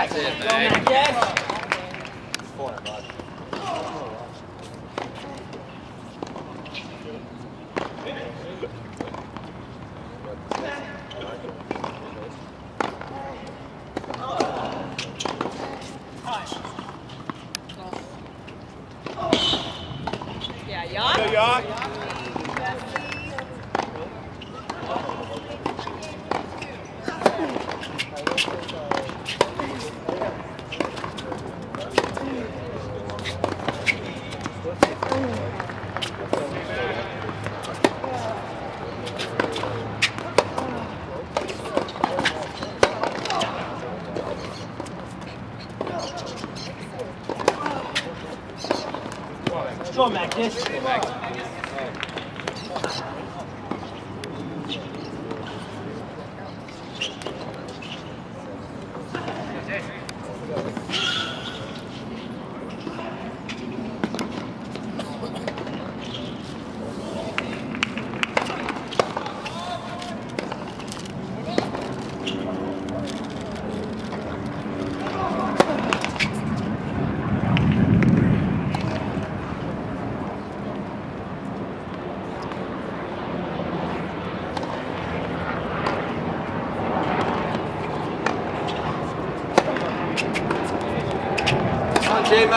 That's it, man. Yes. Yeah, yacht. Go, yacht. Go, on, J-Mag. Come on, man. Let's get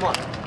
まあ